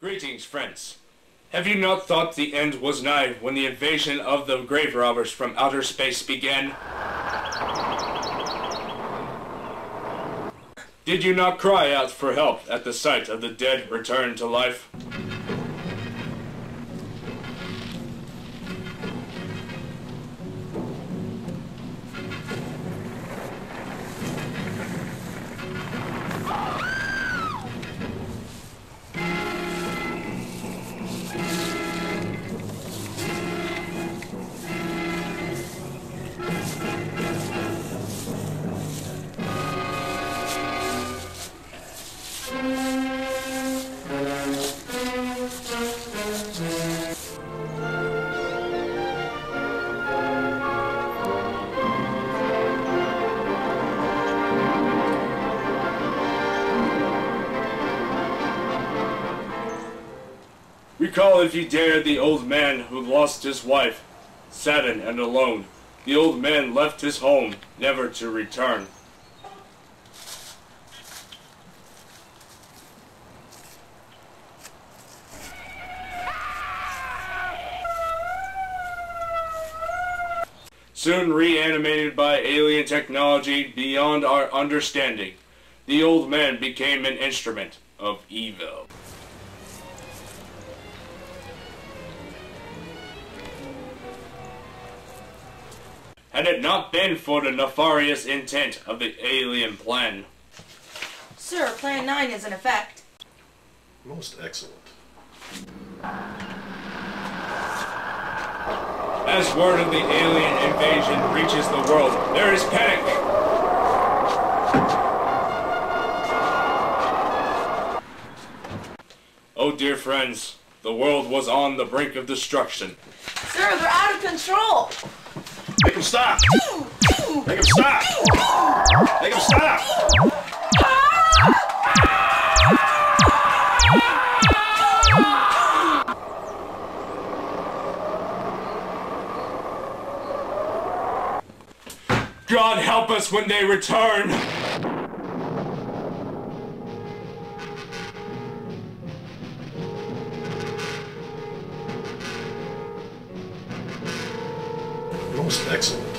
Greetings, friends. Have you not thought the end was nigh when the invasion of the grave robbers from outer space began? Did you not cry out for help at the sight of the dead returned to life? Recall if you dare the old man who lost his wife, saddened and alone. The old man left his home, never to return. Soon reanimated by alien technology beyond our understanding, the old man became an instrument of evil. Had it not been for the nefarious intent of the alien plan. Sir, Plan 9 is in effect. Most excellent. As word of the alien invasion reaches the world, there is panic. Oh dear friends, the world was on the brink of destruction. Sir, they're out of control. Make him stop! Make him stop! Make him stop! God help us when they return! most excellent.